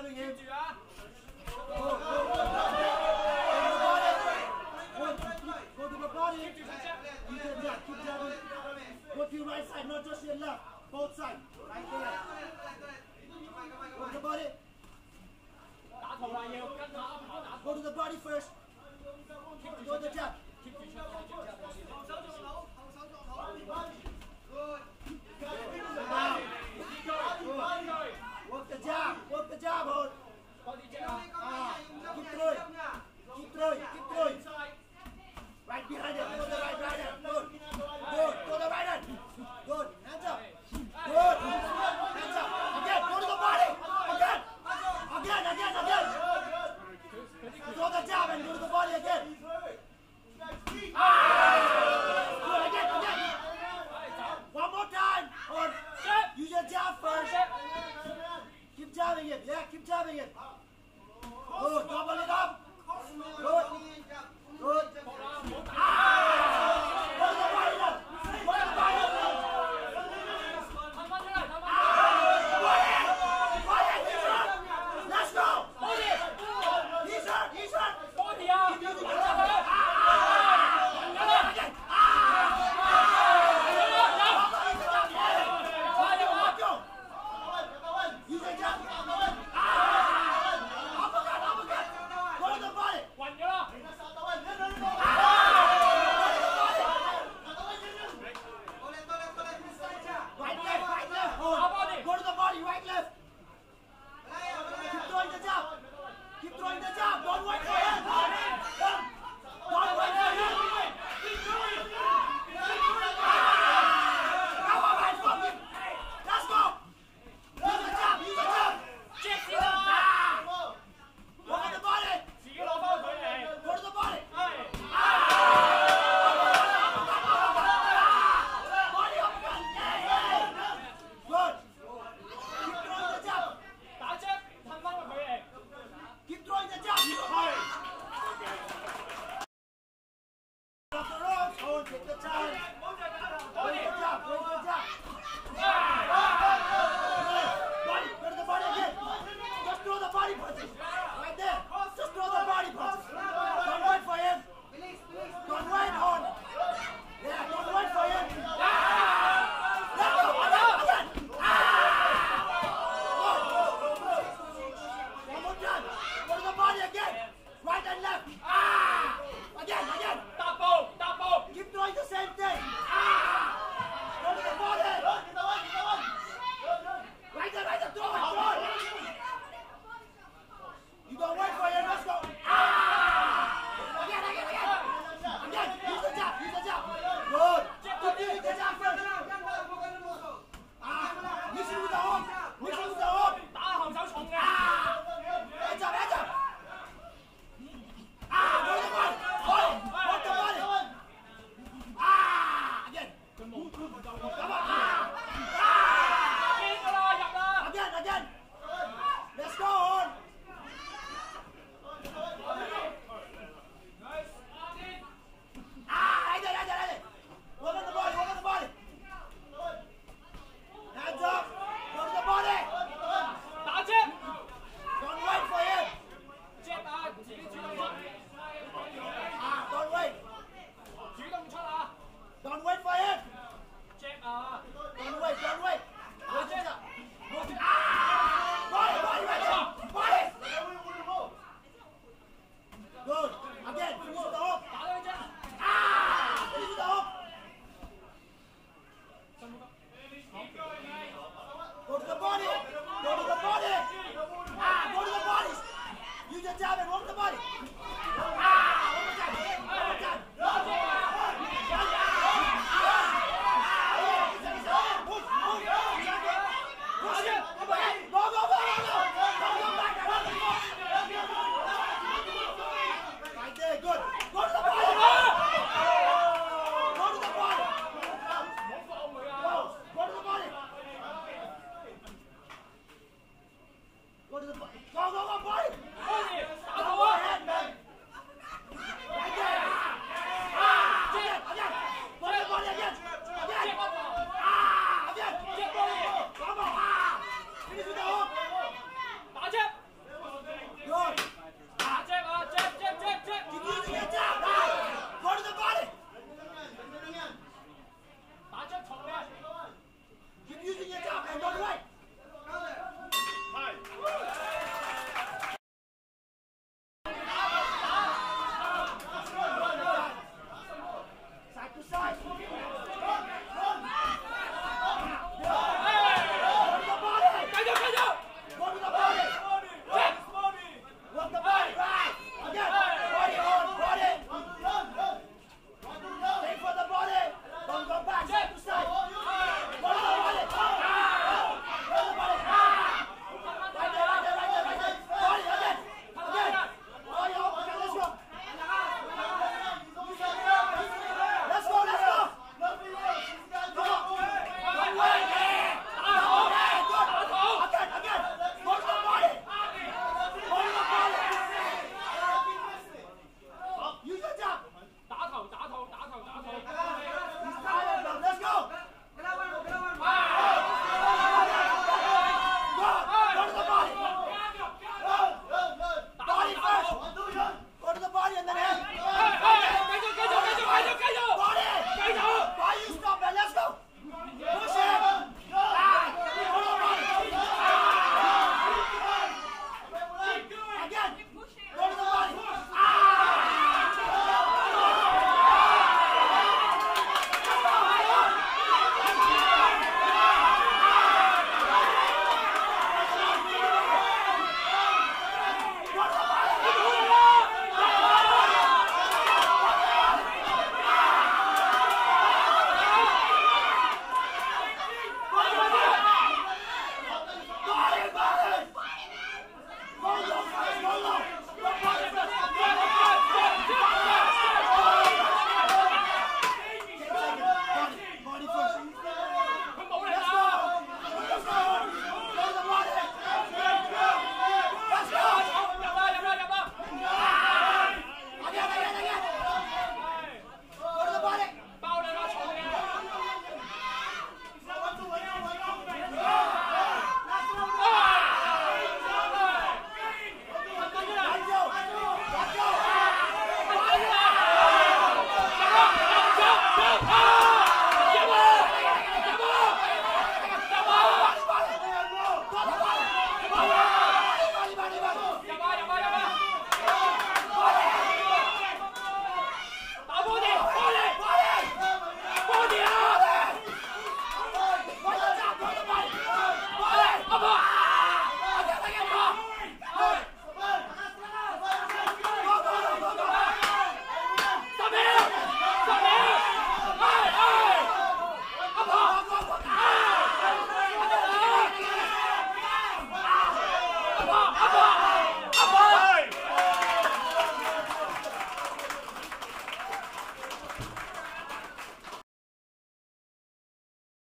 having him. Go to the body. Keep jabbing. Go to your right side, not just your left. Both sides. Right there. Go to the body. Go to the body first. Go to the jab. 站！唔好再打啦，